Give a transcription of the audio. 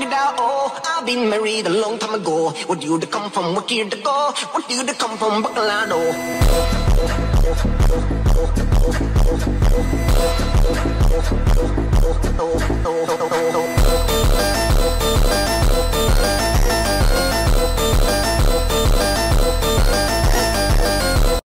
Oh, I've been married a long time ago. Would you to come from? What you to go? Would you to come from? Bucalano. Oh,